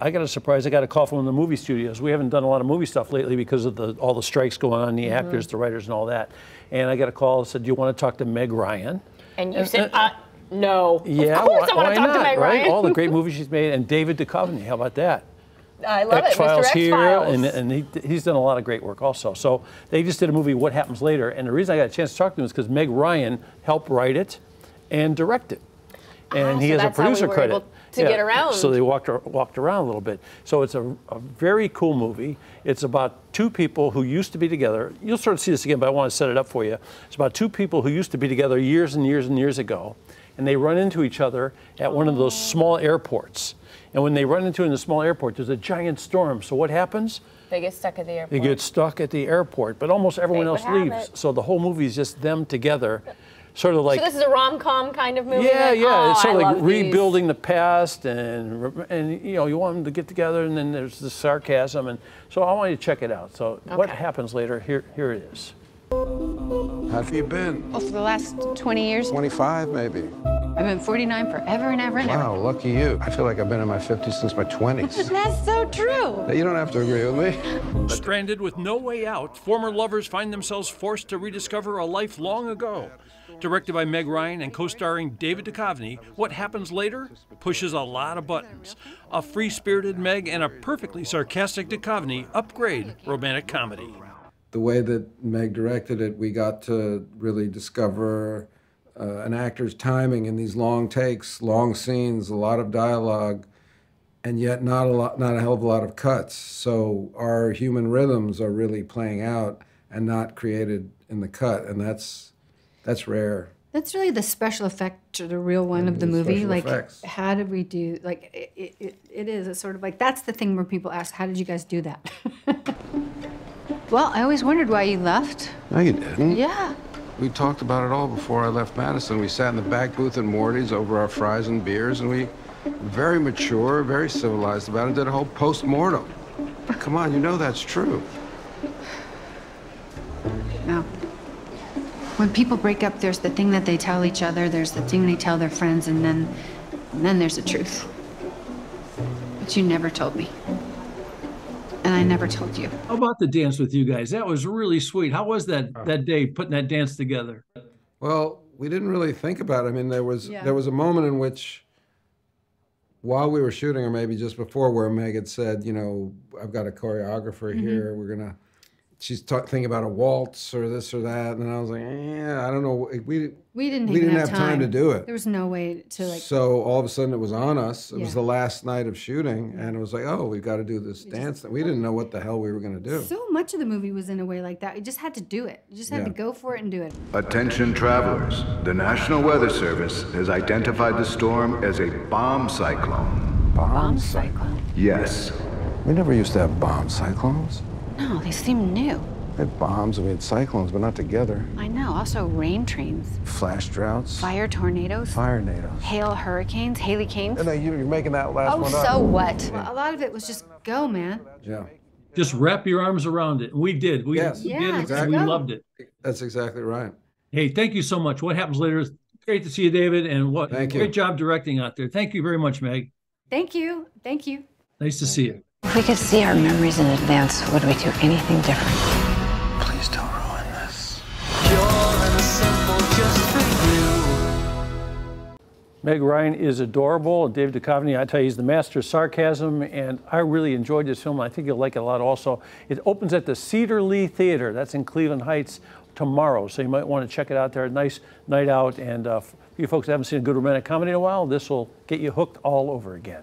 I got a surprise. I got a call from the movie studios. We haven't done a lot of movie stuff lately because of the, all the strikes going on, the Mm-hmm. actors, the writers, and all that. And I got a call said, "Do you want to talk to Meg Ryan?" And you said, uh, no. Yeah, of course why, I want to talk not? to Meg right? Ryan. All the great movies she's made, and David Duchovny. How about that? I love X it, Files Mr. here, X-Files. and, and he, he's done a lot of great work also. So they just did a movie, What Happens Later, and the reason I got a chance to talk to him is because Meg Ryan helped write it and direct it, and Ah, he so has a how we producer credit. to get around. So they walked walked around a little bit. So it's a, a very cool movie. It's about two people who used to be together. You'll sort of see this again, but I want to set it up for you. It's about two people who used to be together years and years and years ago, and they run into each other at one of those small airports. And when they run into in the small airport, there's a giant storm. So what happens? They get stuck at the airport. They get stuck at the airport, but almost everyone Fate else leaves. So the whole movie is just them together, sort of like so this is a rom-com kind of movie. yeah, then? yeah. Oh, it's sort I of like love these. rebuilding the past, and and you know you want them to get together, and then there's the sarcasm, and so I want you to check it out. So what happens later? Here, here it is. How have you been? Oh, for the last 20 years, 25, maybe. I've been 49 forever and ever and ever. Wow, lucky you. I feel like I've been in my 50s since my 20s. That's so true. you don't have to agree with me. Stranded with no way out, former lovers find themselves forced to rediscover a life long ago. Directed by Meg Ryan and co starring David Duchovny, What Happens Later pushes a lot of buttons. A free spirited Meg and a perfectly sarcastic Duchovny upgrade romantic comedy. The way that Meg directed it, we got to really discover uh, an actor's timing in these long takes, long scenes, a lot of dialogue, and yet not a lot, not a hell of a lot of cuts. So our human rhythms are really playing out and not created in the cut, and that's that's rare. That's really the special effect to the real one of the the movie. Like, effects. how did we do? Like, it, it, it, it is. It's sort of like that's the thing where people ask, "How did you guys do that?" Well, I always wondered why you left. No, you didn't. Yeah. We talked about it all before I left Madison. We sat in the back booth at Morty's over our fries and beers, and we very mature, very civilized about it, did a whole post-mortem. Come on, you know that's true. No. When people break up, there's the thing that they tell each other, there's the thing they tell their friends, and then, and then there's the truth. But you never told me. And I never told you. How about the dance with you guys? That was really sweet. How was that oh. that day putting that dance together? Well, we didn't really think about it. I mean, there was Yeah. there was a moment in which, while we were shooting, or maybe just before, where Meg had said, you know, I've got a choreographer mm-hmm. here. We're gonna. She's ta- thinking about a waltz or this or that, and I was like, yeah, I don't know. We We didn't. We didn't have, have time to do it. There was no way to like. so all of a sudden it was on us. It was the last night of shooting, and it was like, oh, we've got to do this dance. we didn't know what the hell we were going to do. So much of the movie was in a way like that. You just had to do it. You just had to go for it and do it. Attention travelers. The National Weather Service has identified the storm as a bomb cyclone. Bomb cyclone. Yes. We never used to have bomb cyclones. No, they seem new. We had bombs and we had cyclones, but not together. I know. Also, rain trains, Flash droughts, fire tornadoes, fire nados. hail hurricanes, Haley canes. No, you, you're making that last Oh, one up. so what? Well, a lot of it was just go, man. Yeah, Just wrap your arms around it. We did. We Yes. did. Yeah, it, exactly. We loved it. that's exactly right. Hey, thank you so much. What happens later is great to see you, David, and what Thank you. great job directing out there. Thank you very much, Meg. Thank you. Thank you. Nice to see you. If we could see our memories in advance, would we do anything different? Please don't ruin this. Meg Ryan is adorable. Dave Duchovny, I tell you, he's the master of sarcasm, and I really enjoyed this film. I think you'll like it a lot also. It opens at the Cedar Lee Theater. That's in Cleveland Heights tomorrow, so you might want to check it out there. A nice night out, and uh, for you folks haven't seen a good romantic comedy in a while, this will get you hooked all over again.